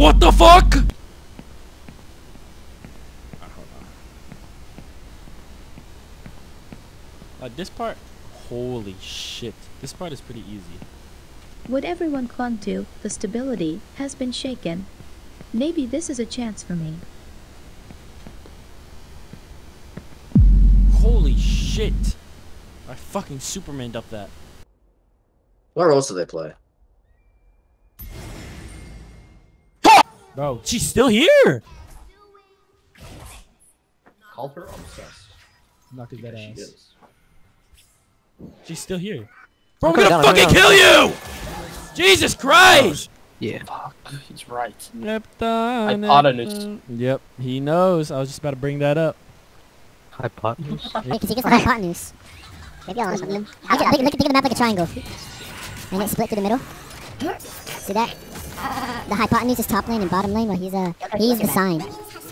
what the fuck? Uh, this part, holy shit. This part is pretty easy. What everyone clung to, the stability, has been shaken. Maybe this is a chance for me. Holy shit. I fucking Supermaned up that. What roles do they play? Bro, she's still here! Call her obsessed. Knock his dead She ass. is. She's still here. Bro, I'm Okay, gonna down, fucking down. kill you! Jesus Christ! Yeah. Fuck, He's right. Neptune. Hypotenuse. Yep, he knows. I was just about to bring that up. Hypotenuse. Wait, because he gets the hypotenuse. Maybe I'll look, look, at- look, look at the map like a triangle. And it split through the middle. See that? The hypotenuse is top lane and bottom lane, well he's uh he's the sign.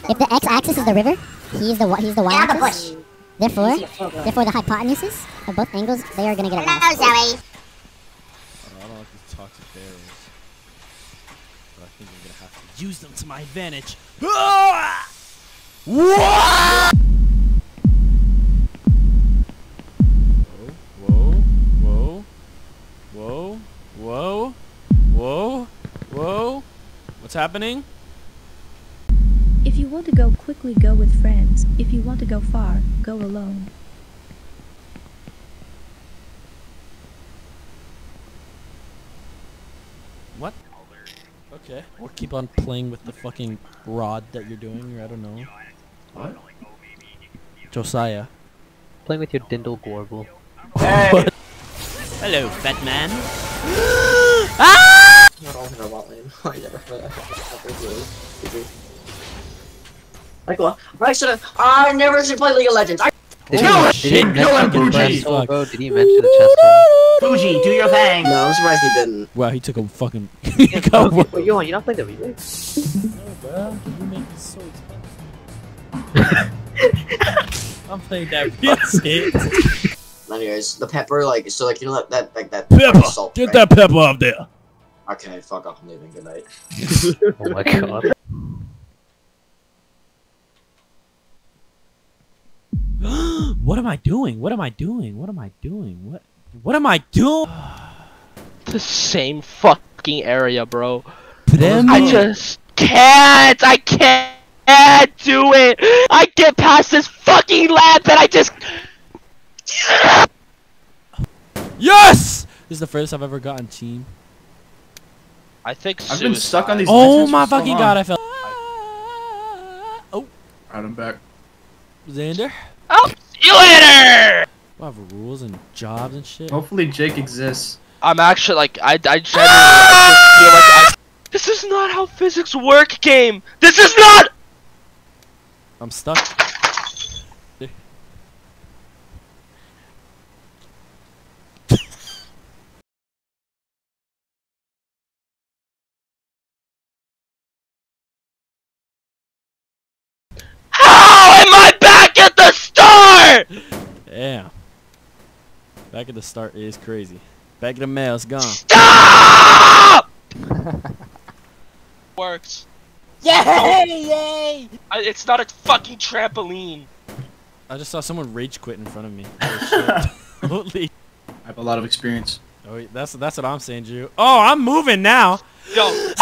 If the x-axis is the river, he's the wa- he's the y-axis. Therefore, therefore the hypotenuses of both angles, they are gonna get along. Oh, I don't like these toxic barriers. But I think I'm gonna have to use them to my advantage. Ah! What? What's happening? If you want to go quickly, go with friends. If you want to go far, go alone. What? Okay. Or keep on playing with the fucking rod that you're doing, or I don't know. What? Josiah. Playing with your Dindle Gorble. Hey. Hello, fat man. Not all in our bot lane. I never heard that. Like what? I should have. I never should play League of Legends. I Did No, he, shit, did he no, mention I'm the bougie. chest hole, bro? Did he mention the chest hole? Bougie, do your thing. no, I'm surprised he didn't. Wow, he took a fucking. he got Okay, one. wait, Johann, you're not playing the remix? No, bro. You make it so expensive. I'm playing that real. Anyways, the pepper, like, so, like, you know that, that, like, that Pepper, salt, get right? that pepper up there. Okay, fuck off, I'm leaving. Good night. Oh my god. what am I doing? What am I doing? What am I doing? What? What am I doing? The same fucking area, bro. Premo. I just can't. I can't do it. I get past this fucking lab that I just. Yes! This is the furthest I've ever gotten team. I think I've been stuck on these. Oh my for so fucking long. god, I fell. Oh, Alright, I'm back. Xander. Oh, see you later. We have rules and jobs and shit. Hopefully Jake exists. I'm actually like I I genuinely I just ah! feel like I, this is not how physics work, game. This is not. I'm stuck. How am I back at the start? Damn. Back at the start is crazy. Back at the mail, it's gone. Stop! Works. Yay! Yay! I, it's not a fucking trampoline. I just saw someone rage quit in front of me. Holy oh, shit. Holy. I have a lot of experience. Oh, that's that's what I'm saying, Drew. Oh, I'm moving now. Yo,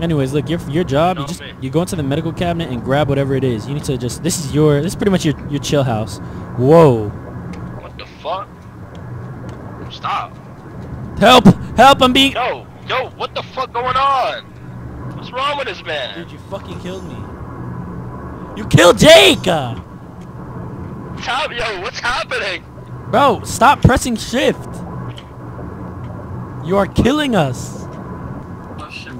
Anyways, look, your your job, you just man. you go into the medical cabinet and grab whatever it is. You need to just this is your this is pretty much your your chill house. Whoa. what the fuck? Stop. Help! Help! I'm being Yo, yo, what the fuck going on? What's wrong with this man? Dude, you fucking killed me. You killed Jake! Uh, Top, yo, what's happening? Bro, stop pressing shift. You are killing us.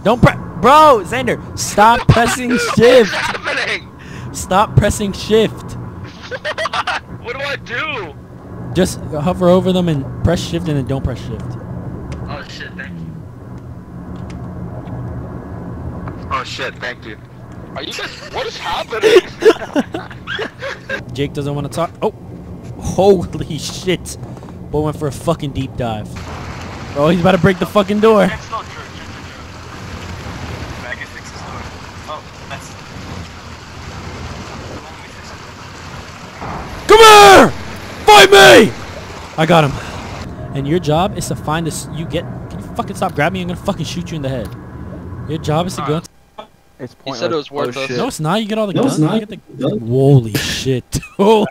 Don't pre- Bro, Xander, stop pressing shift. What's happening? Stop pressing shift. what do I do? Just hover over them and press shift and then don't press shift. Oh shit, thank you. Oh shit, thank you. Are you guys, what is happening? Jake doesn't want to talk. Oh, holy shit. Boy went for a fucking deep dive. Oh, he's about to break the fucking door. Oh, that's. Come here! Fight me! I got him. And your job is to find this. You get. Can you fucking stop grabbing me? I'm gonna fucking shoot you in the head. Your job is to go. He said it was worth us. No, it's not. You get all the guns. You get the. Holy shit. Holy